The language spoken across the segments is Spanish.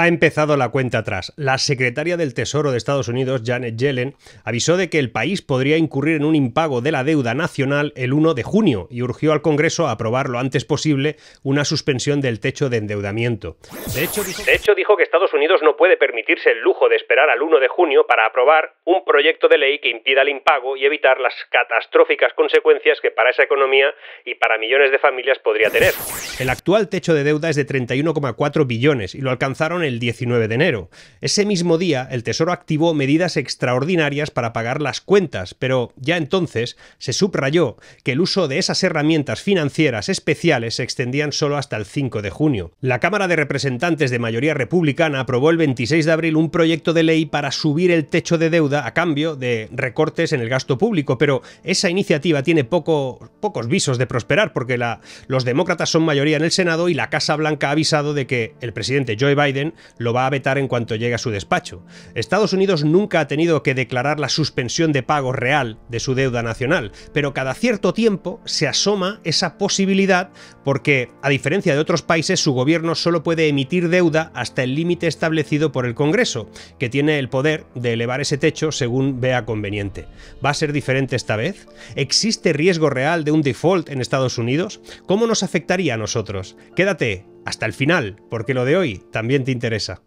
Ha empezado la cuenta atrás. La secretaria del Tesoro de Estados Unidos, Janet Yellen, avisó de que el país podría incurrir en un impago de la deuda nacional el 1 de junio y urgió al Congreso a aprobar lo antes posible una suspensión del techo de endeudamiento. De hecho, dijo, de hecho, dijo que Estados Unidos no puede permitirse el lujo de esperar al 1 de junio para aprobar un proyecto de ley que impida el impago y evitar las catastróficas consecuencias que para esa economía y para millones de familias podría tener. El actual techo de deuda es de 31,4 billones y lo alcanzaron el 19 de enero. Ese mismo día, el Tesoro activó medidas extraordinarias para pagar las cuentas, pero ya entonces se subrayó que el uso de esas herramientas financieras especiales se extendían solo hasta el 5 de junio. La Cámara de Representantes de mayoría republicana aprobó el 26 de abril un proyecto de ley para subir el techo de deuda a cambio de recortes en el gasto público, pero esa iniciativa tiene poco, pocos visos de prosperar porque los demócratas son mayoría en el Senado y la Casa Blanca ha avisado de que el presidente Joe Biden lo va a vetar en cuanto llegue a su despacho. Estados Unidos nunca ha tenido que declarar la suspensión de pago real de su deuda nacional, pero cada cierto tiempo se asoma esa posibilidad porque, a diferencia de otros países, su gobierno solo puede emitir deuda hasta el límite establecido por el Congreso, que tiene el poder de elevar ese techo según vea conveniente. ¿Va a ser diferente esta vez? ¿Existe riesgo real de un default en Estados Unidos? ¿Cómo nos afectaría a nosotros? Quédate hasta el final, porque lo de hoy también te interesa.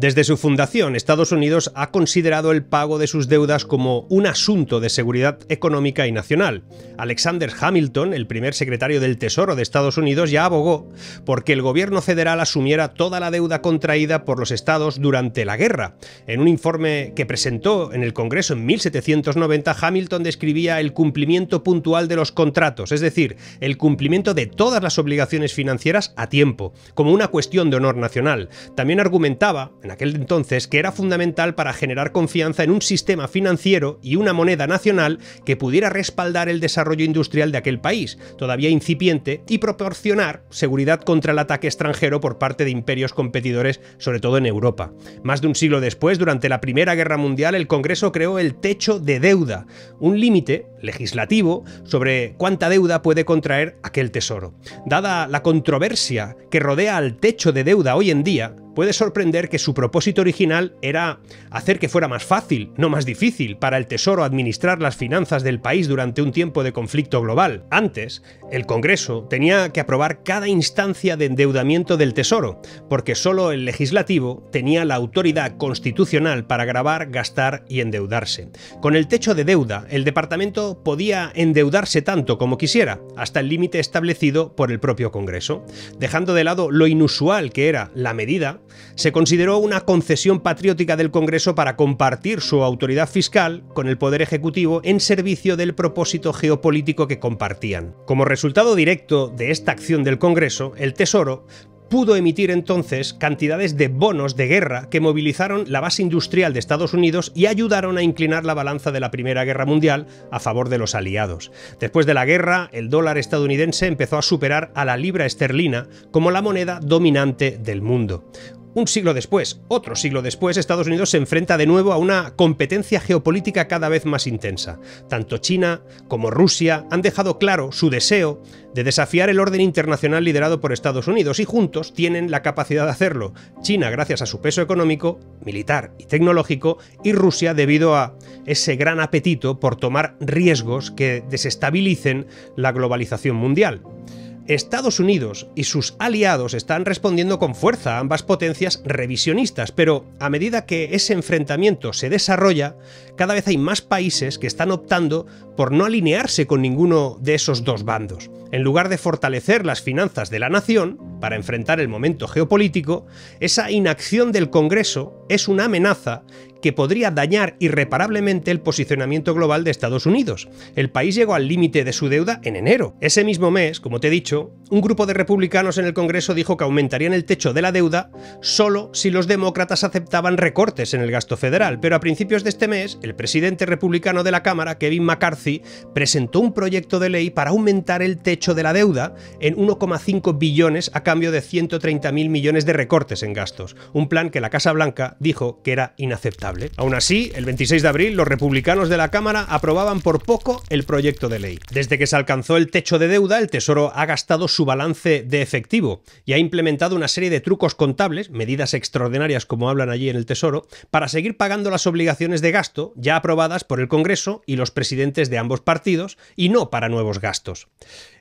Desde su fundación, Estados Unidos ha considerado el pago de sus deudas como un asunto de seguridad económica y nacional. Alexander Hamilton, el primer secretario del Tesoro de Estados Unidos, ya abogó porque el gobierno federal asumiera toda la deuda contraída por los estados durante la guerra. En un informe que presentó en el Congreso en 1790, Hamilton describía el cumplimiento puntual de los contratos, es decir, el cumplimiento de todas las obligaciones financieras a tiempo, como una cuestión de honor nacional. También argumentaba, aquel entonces que era fundamental para generar confianza en un sistema financiero y una moneda nacional que pudiera respaldar el desarrollo industrial de aquel país, todavía incipiente, y proporcionar seguridad contra el ataque extranjero por parte de imperios competidores, sobre todo en Europa. Más de un siglo después, durante la Primera Guerra Mundial, el Congreso creó el techo de deuda, un límite legislativo sobre cuánta deuda puede contraer aquel tesoro. Dada la controversia que rodea al techo de deuda hoy en día, puede sorprender que su propósito original era hacer que fuera más fácil, no más difícil, para el Tesoro administrar las finanzas del país durante un tiempo de conflicto global. Antes, el Congreso tenía que aprobar cada instancia de endeudamiento del Tesoro, porque solo el legislativo tenía la autoridad constitucional para grabar, gastar y endeudarse. Con el techo de deuda, el departamento podía endeudarse tanto como quisiera, hasta el límite establecido por el propio Congreso. Dejando de lado lo inusual que era la medida, se consideró una concesión patriótica del Congreso para compartir su autoridad fiscal con el Poder Ejecutivo en servicio del propósito geopolítico que compartían. Como resultado directo de esta acción del Congreso, el Tesoro pudo emitir entonces cantidades de bonos de guerra que movilizaron la base industrial de Estados Unidos y ayudaron a inclinar la balanza de la Primera Guerra Mundial a favor de los aliados. Después de la guerra, el dólar estadounidense empezó a superar a la libra esterlina como la moneda dominante del mundo. Un siglo después, otro siglo después, Estados Unidos se enfrenta de nuevo a una competencia geopolítica cada vez más intensa. Tanto China como Rusia han dejado claro su deseo de desafiar el orden internacional liderado por Estados Unidos y juntos tienen la capacidad de hacerlo. China gracias a su peso económico, militar y tecnológico y Rusia debido a ese gran apetito por tomar riesgos que desestabilicen la globalización mundial. Estados Unidos y sus aliados están respondiendo con fuerza a ambas potencias revisionistas, pero a medida que ese enfrentamiento se desarrolla, cada vez hay más países que están optando por no alinearse con ninguno de esos dos bandos. En lugar de fortalecer las finanzas de la nación para enfrentar el momento geopolítico, esa inacción del Congreso es una amenaza que podría dañar irreparablemente el posicionamiento global de Estados Unidos. El país llegó al límite de su deuda en enero. Ese mismo mes, como te he dicho, un grupo de republicanos en el Congreso dijo que aumentarían el techo de la deuda solo si los demócratas aceptaban recortes en el gasto federal, pero a principios de este mes, el presidente republicano de la Cámara, Kevin McCarthy, presentó un proyecto de ley para aumentar el techo de la deuda en 1,5 billones a cambio de 130.000 millones de recortes en gastos, un plan que la Casa Blanca dijo que era inaceptable. Aún así, el 26 de abril, los republicanos de la Cámara aprobaban por poco el proyecto de ley. Desde que se alcanzó el techo de deuda, el Tesoro ha gastado su balance de efectivo y ha implementado una serie de trucos contables, medidas extraordinarias como hablan allí en el Tesoro, para seguir pagando las obligaciones de gasto ya aprobadas por el Congreso y los presidentes de ambos partidos, y no para nuevos gastos.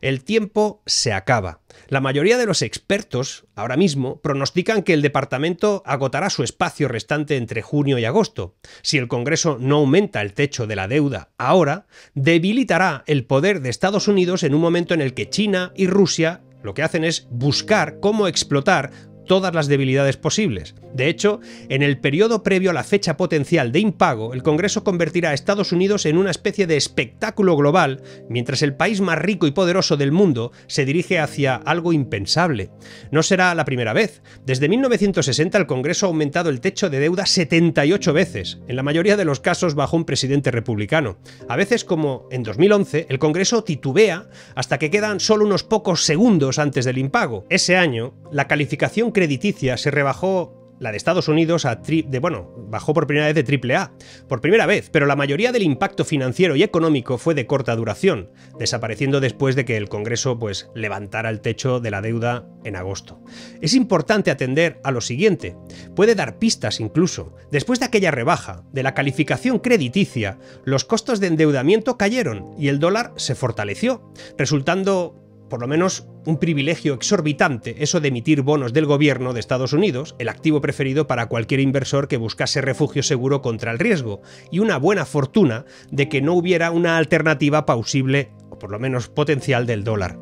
El tiempo se acaba. La mayoría de los expertos, ahora mismo, pronostican que el departamento agotará su espacio restante entre junio y agosto. Si el Congreso no aumenta el techo de la deuda ahora, debilitará el poder de Estados Unidos en un momento en el que China y Rusia lo que hacen es buscar cómo explotar todas las debilidades posibles. De hecho, en el periodo previo a la fecha potencial de impago, el Congreso convertirá a Estados Unidos en una especie de espectáculo global, mientras el país más rico y poderoso del mundo se dirige hacia algo impensable. No será la primera vez. Desde 1960 el Congreso ha aumentado el techo de deuda 78 veces, en la mayoría de los casos bajo un presidente republicano. A veces, como en 2011, el Congreso titubea hasta que quedan solo unos pocos segundos antes del impago. Ese año, la calificación crediticia se rebajó la de Estados Unidos a de bueno, bajó por primera vez de triple A, por primera vez, pero la mayoría del impacto financiero y económico fue de corta duración, desapareciendo después de que el Congreso pues levantara el techo de la deuda en agosto. Es importante atender a lo siguiente, puede dar pistas incluso. Después de aquella rebaja de la calificación crediticia, los costos de endeudamiento cayeron y el dólar se fortaleció, resultando por lo menos un privilegio exorbitante eso de emitir bonos del gobierno de Estados Unidos, el activo preferido para cualquier inversor que buscase refugio seguro contra el riesgo, y una buena fortuna de que no hubiera una alternativa pausible, o por lo menos potencial, del dólar.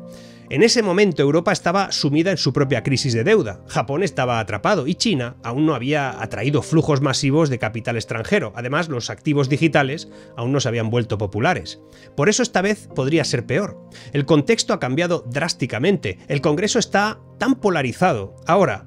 En ese momento Europa estaba sumida en su propia crisis de deuda, Japón estaba atrapado y China aún no había atraído flujos masivos de capital extranjero. Además, los activos digitales aún no se habían vuelto populares. Por eso esta vez podría ser peor. El contexto ha cambiado drásticamente. El Congreso está tan polarizado. Ahora,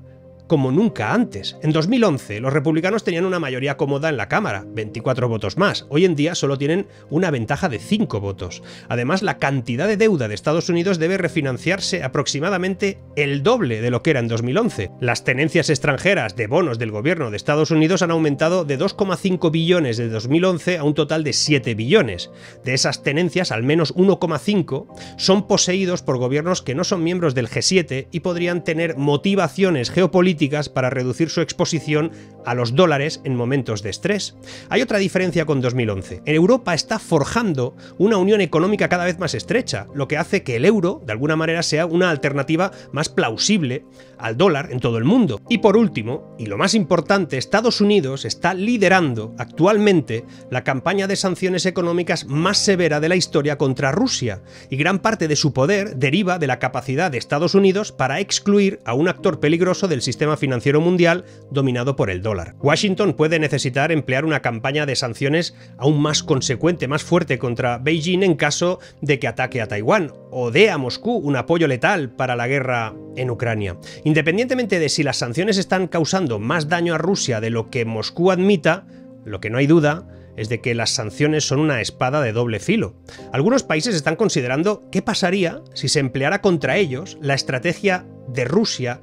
como nunca antes. En 2011 los republicanos tenían una mayoría cómoda en la Cámara, 24 votos más. Hoy en día solo tienen una ventaja de 5 votos. Además, la cantidad de deuda de Estados Unidos debe refinanciarse aproximadamente el doble de lo que era en 2011. Las tenencias extranjeras de bonos del gobierno de Estados Unidos han aumentado de 2,5 billones de 2011 a un total de 7 billones. De esas tenencias, al menos 1,5 son poseídos por gobiernos que no son miembros del G7 y podrían tener motivaciones geopolíticas para reducir su exposición a los dólares en momentos de estrés. Hay otra diferencia con 2011. En Europa está forjando una unión económica cada vez más estrecha, lo que hace que el euro, de alguna manera, sea una alternativa más plausible al dólar en todo el mundo. Y por último, y lo más importante, Estados Unidos está liderando actualmente la campaña de sanciones económicas más severa de la historia contra Rusia, y gran parte de su poder deriva de la capacidad de Estados Unidos para excluir a un actor peligroso del sistema financiero mundial dominado por el dólar. Washington puede necesitar emplear una campaña de sanciones aún más consecuente, más fuerte contra Beijing en caso de que ataque a Taiwán o dé a Moscú un apoyo letal para la guerra en Ucrania. Independientemente de si las sanciones están causando más daño a Rusia de lo que Moscú admita, lo que no hay duda es de que las sanciones son una espada de doble filo. Algunos países están considerando qué pasaría si se empleara contra ellos la estrategia de Rusia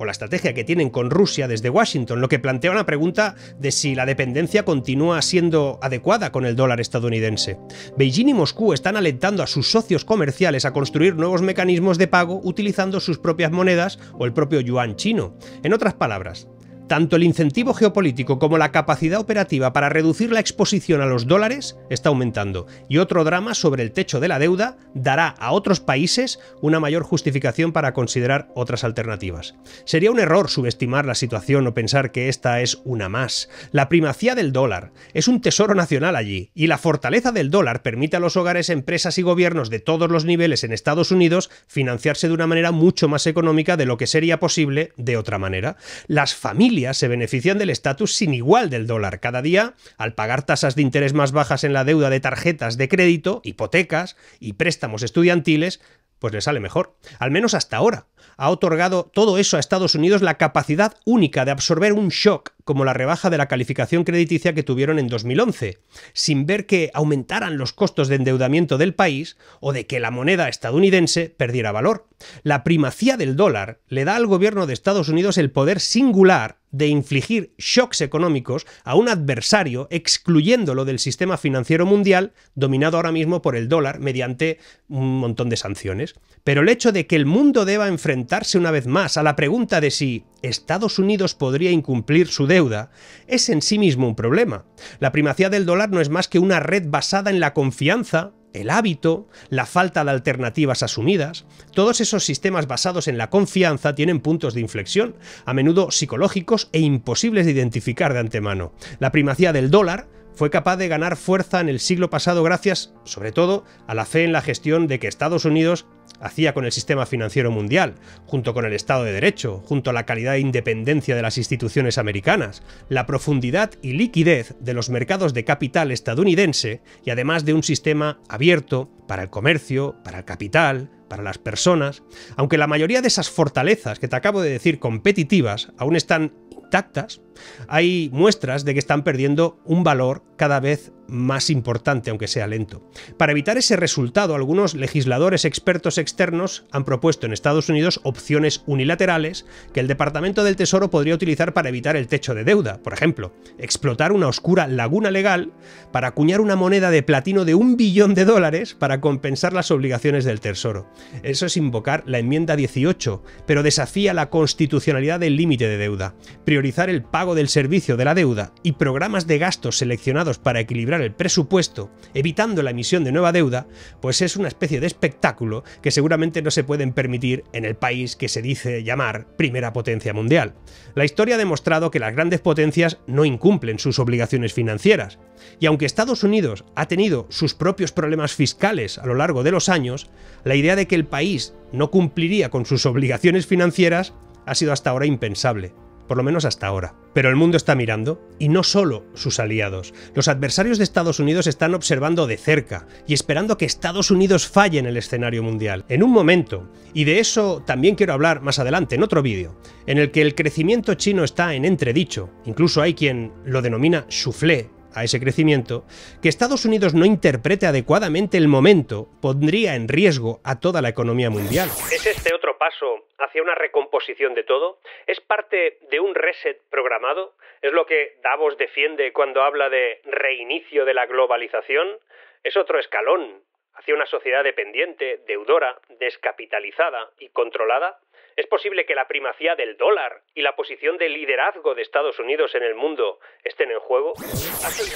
o la estrategia que tienen con Rusia desde Washington, lo que plantea una pregunta de si la dependencia continúa siendo adecuada con el dólar estadounidense. Beijing y Moscú están alentando a sus socios comerciales a construir nuevos mecanismos de pago utilizando sus propias monedas o el propio yuan chino. En otras palabras, tanto el incentivo geopolítico como la capacidad operativa para reducir la exposición a los dólares está aumentando, y otro drama sobre el techo de la deuda dará a otros países una mayor justificación para considerar otras alternativas. Sería un error subestimar la situación o pensar que esta es una más. La primacía del dólar es un tesoro nacional allí, y la fortaleza del dólar permite a los hogares, empresas y gobiernos de todos los niveles en Estados Unidos financiarse de una manera mucho más económica de lo que sería posible de otra manera. Las familias se benefician del estatus sin igual del dólar. Cada día, al pagar tasas de interés más bajas en la deuda de tarjetas de crédito, hipotecas y préstamos estudiantiles, pues le sale mejor. Al menos hasta ahora. ha otorgado todo eso a Estados Unidos la capacidad única de absorber un shock como la rebaja de la calificación crediticia que tuvieron en 2011, sin ver que aumentaran los costos de endeudamiento del país o de que la moneda estadounidense perdiera valor. La primacía del dólar le da al gobierno de Estados Unidos el poder singular de infligir shocks económicos a un adversario excluyéndolo del sistema financiero mundial dominado ahora mismo por el dólar mediante un montón de sanciones. Pero el hecho de que el mundo deba enfrentarse una vez más a la pregunta de si Estados Unidos podría incumplir su deuda es en sí mismo un problema. La primacía del dólar no es más que una red basada en la confianza el hábito, la falta de alternativas asumidas, todos esos sistemas basados en la confianza tienen puntos de inflexión, a menudo psicológicos e imposibles de identificar de antemano. La primacía del dólar fue capaz de ganar fuerza en el siglo pasado gracias, sobre todo, a la fe en la gestión de que Estados Unidos hacía con el sistema financiero mundial, junto con el Estado de Derecho, junto a la calidad e independencia de las instituciones americanas, la profundidad y liquidez de los mercados de capital estadounidense y además de un sistema abierto para el comercio, para el capital, para las personas, aunque la mayoría de esas fortalezas que te acabo de decir competitivas aún están intactas, hay muestras de que están perdiendo un valor cada vez más importante, aunque sea lento. Para evitar ese resultado, algunos legisladores expertos externos han propuesto en Estados Unidos opciones unilaterales que el Departamento del Tesoro podría utilizar para evitar el techo de deuda. Por ejemplo, explotar una oscura laguna legal para acuñar una moneda de platino de un billón de dólares para compensar las obligaciones del Tesoro. Eso es invocar la enmienda 18, pero desafía la constitucionalidad del límite de deuda. Priorizar el pago del servicio de la deuda y programas de gastos seleccionados para equilibrar el presupuesto, evitando la emisión de nueva deuda, pues es una especie de espectáculo que seguramente no se pueden permitir en el país que se dice llamar primera potencia mundial. La historia ha demostrado que las grandes potencias no incumplen sus obligaciones financieras, y aunque Estados Unidos ha tenido sus propios problemas fiscales a lo largo de los años, la idea de que el país no cumpliría con sus obligaciones financieras ha sido hasta ahora impensable por lo menos hasta ahora. Pero el mundo está mirando, y no solo sus aliados. Los adversarios de Estados Unidos están observando de cerca y esperando que Estados Unidos falle en el escenario mundial. En un momento, y de eso también quiero hablar más adelante en otro vídeo, en el que el crecimiento chino está en entredicho, incluso hay quien lo denomina soufflé, a ese crecimiento, que Estados Unidos no interprete adecuadamente el momento pondría en riesgo a toda la economía mundial. ¿Es este otro paso hacia una recomposición de todo? ¿Es parte de un reset programado? ¿Es lo que Davos defiende cuando habla de reinicio de la globalización? ¿Es otro escalón hacia una sociedad dependiente, deudora, descapitalizada y controlada? ¿Es posible que la primacía del dólar y la posición de liderazgo de Estados Unidos en el mundo estén en juego?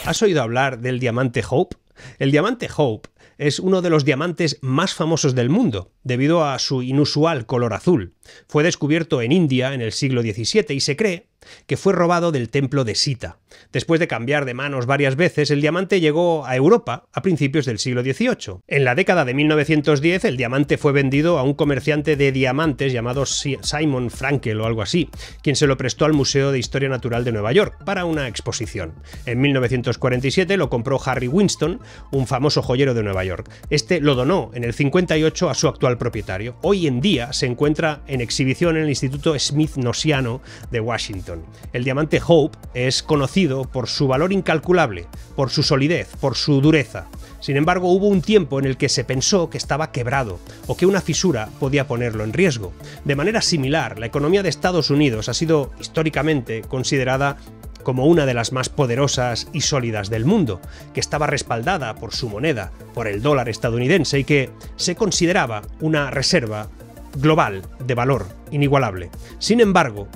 ¿Has oído hablar del diamante Hope? El diamante Hope es uno de los diamantes más famosos del mundo, debido a su inusual color azul. Fue descubierto en India en el siglo XVII y se cree que fue robado del templo de Sita. Después de cambiar de manos varias veces, el diamante llegó a Europa a principios del siglo XVIII. En la década de 1910, el diamante fue vendido a un comerciante de diamantes llamado Simon Frankel o algo así, quien se lo prestó al Museo de Historia Natural de Nueva York para una exposición. En 1947 lo compró Harry Winston, un famoso joyero de Nueva York. Este lo donó en el 58 a su actual propietario. Hoy en día se encuentra en exhibición en el Instituto Smith-Nosiano de Washington. El diamante Hope es conocido por su valor incalculable, por su solidez, por su dureza. Sin embargo, hubo un tiempo en el que se pensó que estaba quebrado o que una fisura podía ponerlo en riesgo. De manera similar, la economía de Estados Unidos ha sido históricamente considerada como una de las más poderosas y sólidas del mundo, que estaba respaldada por su moneda, por el dólar estadounidense y que se consideraba una reserva global de valor inigualable. Sin embargo,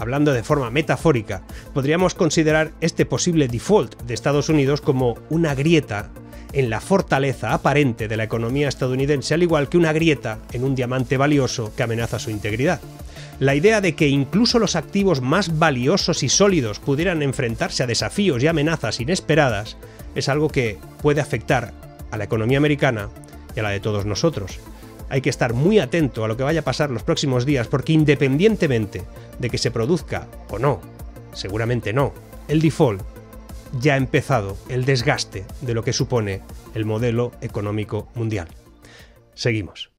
hablando de forma metafórica, podríamos considerar este posible default de Estados Unidos como una grieta en la fortaleza aparente de la economía estadounidense, al igual que una grieta en un diamante valioso que amenaza su integridad. La idea de que incluso los activos más valiosos y sólidos pudieran enfrentarse a desafíos y amenazas inesperadas es algo que puede afectar a la economía americana y a la de todos nosotros hay que estar muy atento a lo que vaya a pasar los próximos días porque independientemente de que se produzca o no, seguramente no, el default, ya ha empezado el desgaste de lo que supone el modelo económico mundial. Seguimos.